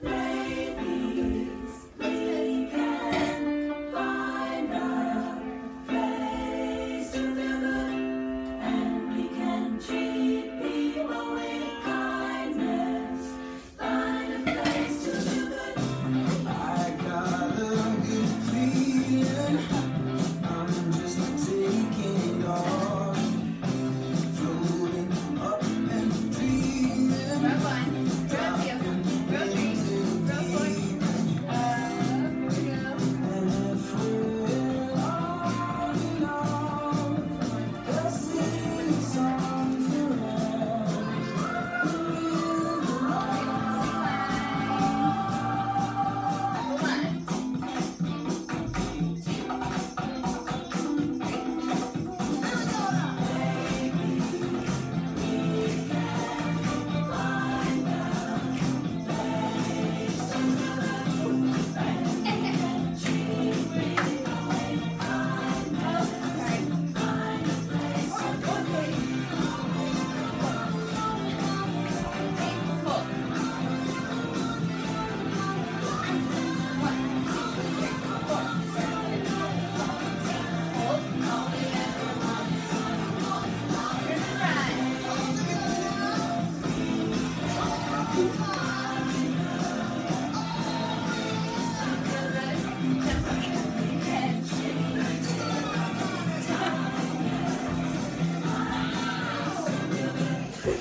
I